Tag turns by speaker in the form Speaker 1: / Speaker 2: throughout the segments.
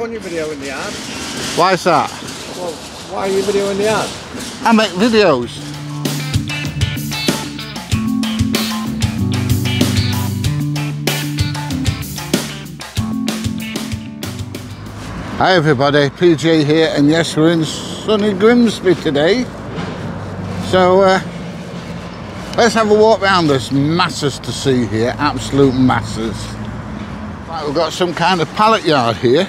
Speaker 1: want your video in the yard.
Speaker 2: Why is that?
Speaker 1: Well, why are you videoing the yard?
Speaker 2: I make videos. Hi everybody, PJ here and yes we're in sunny Grimsby today. So uh, let's have a walk around. There's masses to see here, absolute masses. Right, we've got some kind of pallet yard here.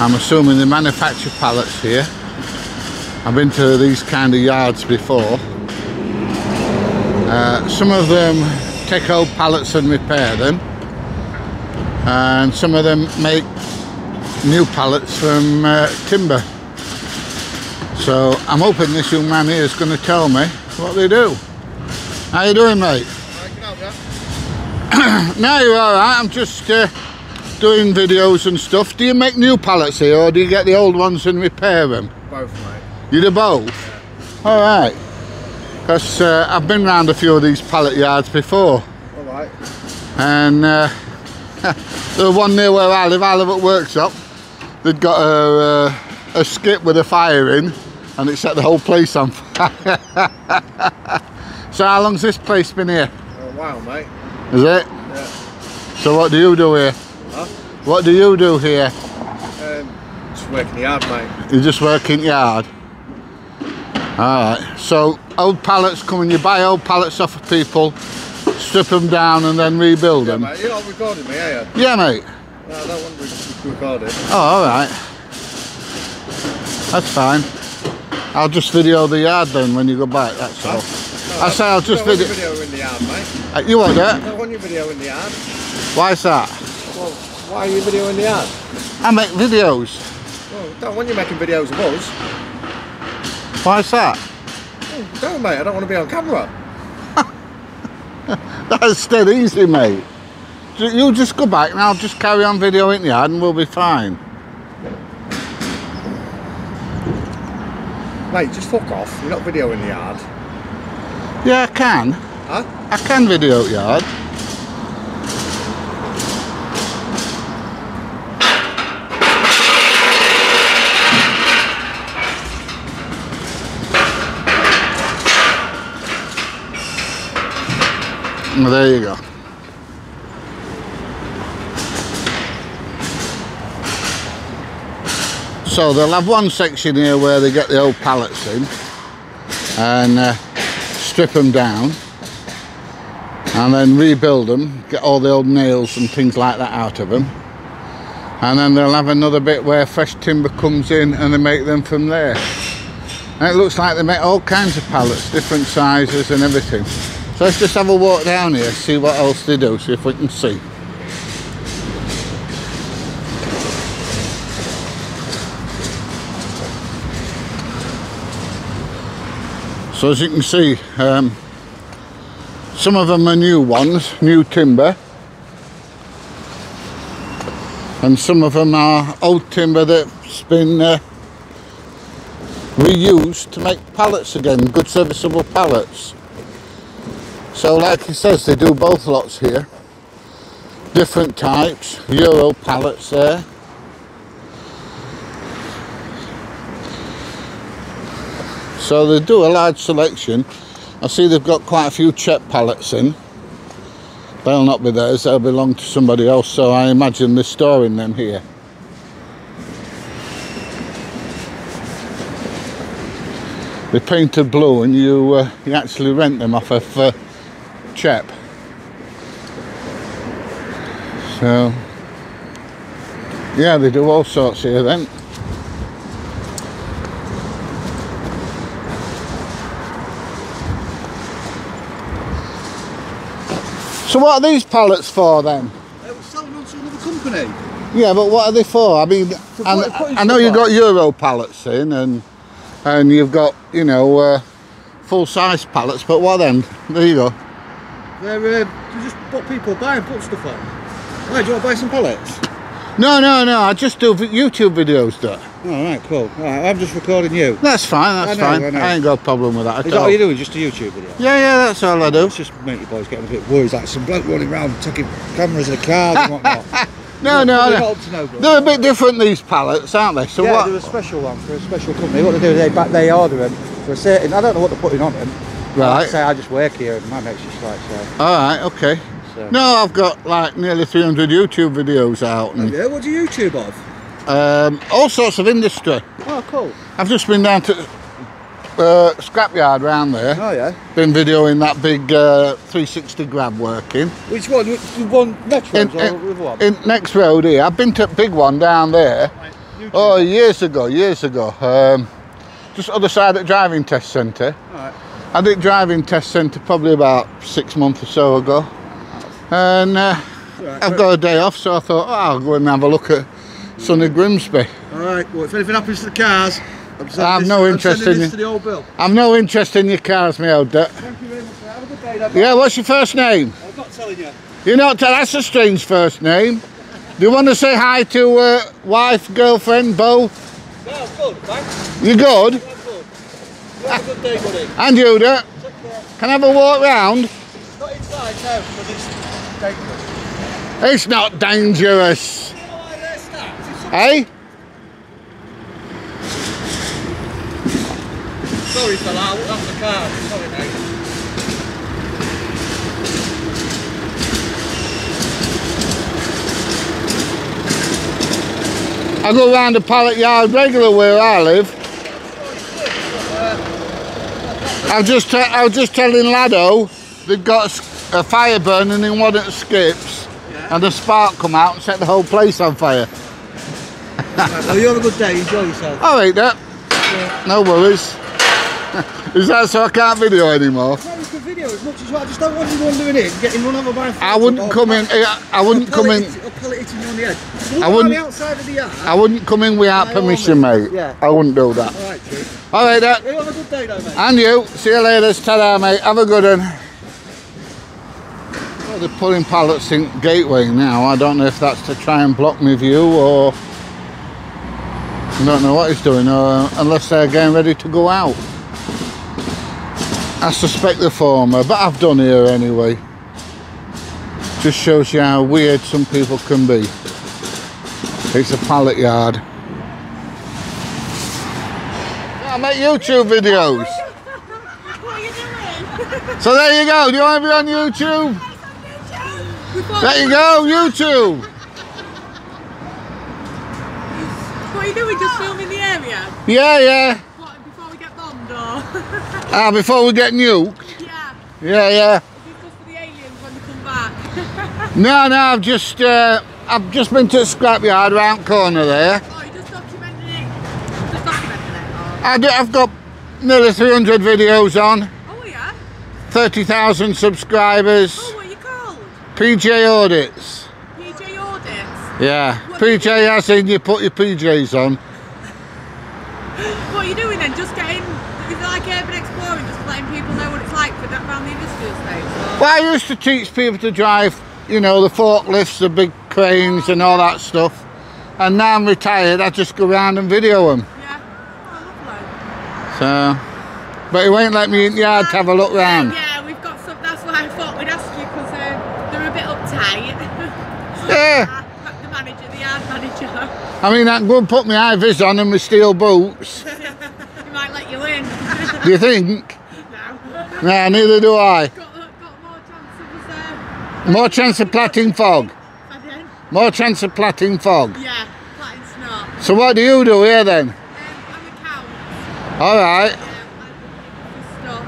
Speaker 2: I'm assuming they manufacture pallets here. I've been to these kind of yards before. Uh, some of them take old pallets and repair them. And some of them make new pallets from uh, timber. So I'm hoping this young man here is going to tell me what they do. How you doing, mate? no, you're all right. I'm just uh, doing videos and stuff. Do you make new pallets here, or do you get the old ones and repair them?
Speaker 1: Both, mate.
Speaker 2: You do both? All right. Because uh, I've been round a few of these pallet yards before.
Speaker 1: All right.
Speaker 2: And uh, the one near where I live, I live at Worksop. They'd got a, uh, a skip with a fire in and it set the whole place on fire. so how long's this place been here?
Speaker 1: A while, mate.
Speaker 2: Is it?
Speaker 1: Yeah.
Speaker 2: So what do you do here?
Speaker 1: Huh?
Speaker 2: What do you do here?
Speaker 1: Um, just working the yard, mate.
Speaker 2: You're just work in yard? Alright, so old pallets come and you buy old pallets off of people, strip them down and then rebuild
Speaker 1: Yeah,
Speaker 2: them.
Speaker 1: mate. You're not recording me, are you?
Speaker 2: Yeah, mate.
Speaker 1: No, I don't want to be recorded.
Speaker 2: Oh, alright. That's fine. I'll just video the yard then when you go back, that's all.
Speaker 1: No,
Speaker 2: I say I'll just
Speaker 1: I
Speaker 2: video-
Speaker 1: video in the yard, mate.
Speaker 2: Uh, You want that?
Speaker 1: don't want your video in the yard.
Speaker 2: Why is that?
Speaker 1: Well, why are you videoing the yard?
Speaker 2: I make videos.
Speaker 1: Well, don't want you making videos of us.
Speaker 2: Why is that?
Speaker 1: Oh, don't, mate. I don't want to be on camera.
Speaker 2: That's dead easy, mate. You'll just go back and I'll just carry on videoing the yard and we'll be fine.
Speaker 1: Mate, just fuck off. You're not videoing the yard.
Speaker 2: Yeah, I can.
Speaker 1: Huh?
Speaker 2: I can video the yard. There you go. So they'll have one section here where they get the old pallets in and uh, strip them down and then rebuild them, get all the old nails and things like that out of them. And then they'll have another bit where fresh timber comes in and they make them from there. And it looks like they make all kinds of pallets, different sizes and everything. So let's just have a walk down here, see what else they do, see if we can see. So as you can see, um, some of them are new ones, new timber. And some of them are old timber that's been uh, reused to make pallets again, good serviceable pallets. So like he says, they do both lots here. Different types, Euro pallets there. So they do a large selection. I see they've got quite a few CHEP pallets in. They'll not be theirs, they'll belong to somebody else, so I imagine they're storing them here. They're painted blue and you, uh, you actually rent them off of uh, CHEP. So, yeah, they do all sorts here then. So what are these pallets for then?
Speaker 1: They were selling on to another company.
Speaker 2: Yeah, but what are they for? I mean,
Speaker 1: put- put
Speaker 2: I know you've got. Euro pallets in, and and you've got you know uh, full size pallets. But what then? There you go.
Speaker 1: They're uh, just what people buy and put stuff on. Hey, do you want to buy some pallets?
Speaker 2: No, no, no. I just do YouTube videos, Dot.
Speaker 3: All right, cool. Right, I'm just recording you.
Speaker 2: That's fine. That's
Speaker 3: I know,
Speaker 2: fine.
Speaker 3: I know.
Speaker 2: I ain't got a problem with that at
Speaker 3: Is that
Speaker 2: all.
Speaker 3: all you're doing? Just a YouTube video?
Speaker 2: Yeah, yeah. That's all I do.
Speaker 3: It's just make you boys getting a bit worried, like some bloke running around taking cameras in the cars and whatnot.
Speaker 2: No, no,
Speaker 3: They're
Speaker 2: no.
Speaker 3: not up to no.
Speaker 2: They're a bit different these pallets, aren't they? So
Speaker 3: yeah,
Speaker 2: what?
Speaker 3: they're a special one for a special company. What they do is they back they order them for a certain. I don't know what they're putting on them.
Speaker 2: Right.
Speaker 3: Like I say I just work here and my mate's just like so.
Speaker 2: All right. Okay.
Speaker 3: so.
Speaker 2: No, I've got like nearly 300 YouTube videos out and
Speaker 3: Yeah, what do you YouTube of?
Speaker 2: um, all sorts of industry.
Speaker 3: Oh, cool.
Speaker 2: I've just been down to uh, scrapyard round there.
Speaker 3: Oh yeah.
Speaker 2: Been videoing that big uh, 360 grab working.
Speaker 3: Which one? The one Metro
Speaker 2: In,
Speaker 3: or the other one?
Speaker 2: in next road here. I've been to a big one down there. Oh, years ago, years ago. Um, just other side at driving test centre.
Speaker 3: Alright.
Speaker 2: I did driving test centre probably about six months or so ago. And uh,
Speaker 3: Right,
Speaker 2: I've got a day off, so I thought, oh, I'll go and have a look at sunny Grimsby.
Speaker 3: Alright, well if anything happens to the cars, I'm I
Speaker 2: have
Speaker 3: this,
Speaker 2: no interest in you.
Speaker 3: to the old bill.
Speaker 2: I've no interest in your cars, me old dirt.
Speaker 3: Thank you very much. Have a good day, then.
Speaker 2: Yeah, what's your first name?
Speaker 3: I'm not telling you.
Speaker 2: You're not, telling. that's a strange first name. Do you want to say hi to uh, wife, girlfriend, Bo?
Speaker 3: No, I'm good, thanks.
Speaker 2: You're good?
Speaker 3: I'm good. You have a good day, buddy.
Speaker 2: And you?
Speaker 3: Take.
Speaker 2: Can I have a walk round?
Speaker 3: Not inside, no, because it's dangerous.
Speaker 2: It's not dangerous.
Speaker 3: You know why they're stacked? It's some-
Speaker 2: Eh?
Speaker 3: Sorry, fella, I won't have the car. Sorry, mate.
Speaker 2: I go round the pallet yard regular where I live. I was just, I was just telling Lado they've got a fire burning in one of the skips, and a spark come out and set the whole place on fire.
Speaker 3: Well, you have a good day. Enjoy yourself.
Speaker 2: All right, that. No worries. Is that so I can't video anymore?
Speaker 3: No, you can video as much as want. I just don't want you wandering in, getting run over by a
Speaker 2: I wouldn't come in. I I wouldn't come in.
Speaker 3: Pull it hitting you on the head.
Speaker 2: I wouldn't-
Speaker 3: outside of the yard.
Speaker 2: I wouldn't come in without
Speaker 3: all
Speaker 2: permission, mate.
Speaker 3: yeah.
Speaker 2: I wouldn't do that.
Speaker 3: All right, chief.
Speaker 2: All right, that.
Speaker 3: You have a good day, though, mate.
Speaker 2: And you. See you later. Ta-da, mate. Have a good one. Well, they're pulling pallets in Gateway now. I don't know if that's to try and block my view or... I don't know what he's doing, uh, unless they're getting ready to go out. I suspect the former, but I've done here anyway. Just shows you how weird some people can be. It's a pallet yard. I make YouTube videos.
Speaker 4: What are you doing?
Speaker 2: So there you go. Do you want to be on YouTube? There you go, YouTube.
Speaker 4: What are you doing? Just filming the area?
Speaker 2: Yeah, yeah.
Speaker 4: What, before we get bombed or?
Speaker 2: Ah, before we get nuked.
Speaker 4: yeah.
Speaker 2: Yeah, yeah.
Speaker 4: Is this just for the aliens when they come back?
Speaker 2: No, no. I've just, uh, I've just been to the scrapyard round corner there.
Speaker 4: oh, you just it? Just documenting it? Or...
Speaker 2: I do, I've got nearly 300 videos on,
Speaker 4: Oh, yeah?
Speaker 2: 30,000 subscribers.
Speaker 4: Oh, what are you called?
Speaker 2: PJ audits.
Speaker 4: PJ Audits?
Speaker 2: Yeah.
Speaker 4: What-
Speaker 2: PJ as in you put your PJs on.
Speaker 4: What are you doing then? Just getting... Is it like urban exploring? Just letting people know what it's like for that the industrial estate?
Speaker 2: Well, I used to teach people to drive, you know, the forklifts, the big cranes and all that stuff. And now I'm retired, I just go around and video them.
Speaker 4: Yeah? Oh, lovely.
Speaker 2: So, but he won't let me in the yard to have a look round.
Speaker 4: Yeah, we've got some. That's why I thought we'd ask you because uh, they're a bit uptight.
Speaker 2: Yeah.
Speaker 4: the manager, the yard manager,
Speaker 2: I mean, I can go and put my vis on and my steel boots.
Speaker 4: he might let you in.
Speaker 2: Do you think?
Speaker 4: no.
Speaker 2: Nah, neither do I.
Speaker 4: Got, got more chance of us. Uh,
Speaker 2: More chance of platting fog.
Speaker 4: pardon?
Speaker 2: More chance of platting fog.
Speaker 4: Yeah, platin snot.
Speaker 2: So what do you do here then?
Speaker 4: Um, I'm a count.
Speaker 2: All right.
Speaker 4: Um, I do stuff.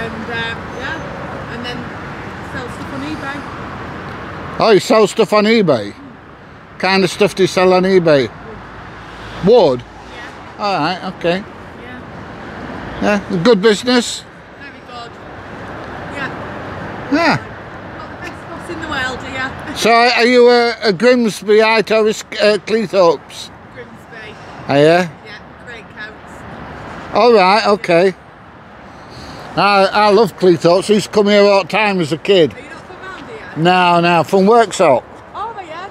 Speaker 4: And um, yeah, and then sell stuff on eBay.
Speaker 2: Oh, you sell stuff on eBay? Kind of stuff do you sell on eBay? Wood?
Speaker 4: Yeah,
Speaker 2: All right, okay.
Speaker 4: yeah,
Speaker 2: Yeah, good business.
Speaker 4: very good. Yeah,
Speaker 2: Yeah.
Speaker 4: not the best boss in the world, are you?
Speaker 2: So are you a, a Grimsby ite or a uh, Cleethorpes?
Speaker 4: Grimsby.
Speaker 2: Are you?
Speaker 4: Yeah, great counts.
Speaker 2: All right, okay. I, I love Cleethorpes. I used to come here all the time as a kid.
Speaker 4: Are you not from round here?
Speaker 2: No, no, from Worksop.
Speaker 4: Oh, yeah.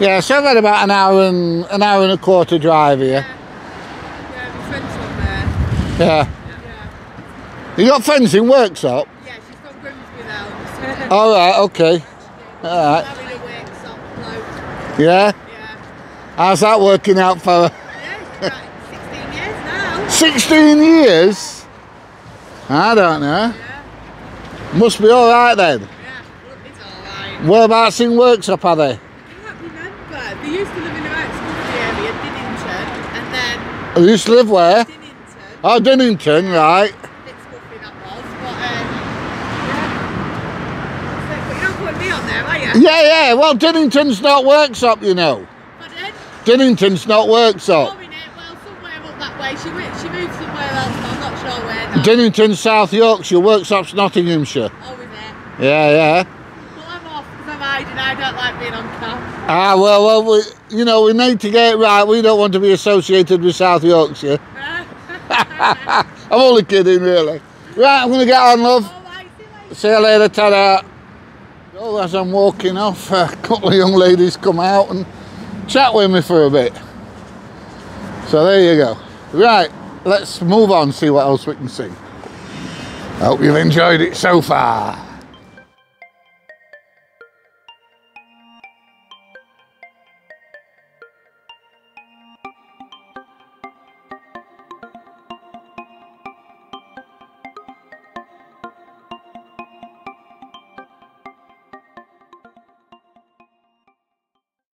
Speaker 2: Yeah, so I've had about an hour and an hour and a quarter drive here.
Speaker 4: Yeah, my friend's from there.
Speaker 2: Yeah.
Speaker 4: Yeah.
Speaker 2: You got friends in Worksop?
Speaker 4: Yeah, she's from Grimsby now.
Speaker 2: All right, okay. All right.
Speaker 4: Having a Worksop bloke.
Speaker 2: Yeah.
Speaker 4: Yeah.
Speaker 2: How's that working out for her?
Speaker 4: Yeah, it's like 16 years now.
Speaker 2: 16 years? I don't know.
Speaker 4: Yeah.
Speaker 2: Must be all right then.
Speaker 4: Yeah. Well, it's alright.
Speaker 2: Whereabouts in Worksop are they?
Speaker 4: I can't remember. They used to live in the Exmouth area, Dinnington, and then
Speaker 2: They used to live where?
Speaker 4: Dinnington.
Speaker 2: Oh, Dinnington, right.
Speaker 4: bit scuffy that was, but um, yeah. So, but you're not putting me on there, are you?
Speaker 2: Yeah, yeah, well, Dinnington's not Worksop, you know.
Speaker 4: Pardon?
Speaker 2: Dinnington's not
Speaker 4: Worksop. In it. Well, somewhere up that way. She she moved somewhere else, but I'm not sure where now.
Speaker 2: Dinnington, South Yorkshire, Worksop's Nottinghamshire.
Speaker 4: oh, is it?
Speaker 2: Yeah, yeah.
Speaker 4: Well, I'm off because I'm hiding. I don't like being on camp.
Speaker 2: Ah, well, well, we, you know, we need to get it right. We don't want to be associated with South Yorkshire. I'm only kidding, really. Right, I'm going to get on, love.
Speaker 4: All right, see you later.
Speaker 2: See you later, ta Oh, as I'm walking off, a couple of young ladies come out and chat with me for a bit. So there you go. Right, let's move on, see what else we can see. I hope you've enjoyed it so far.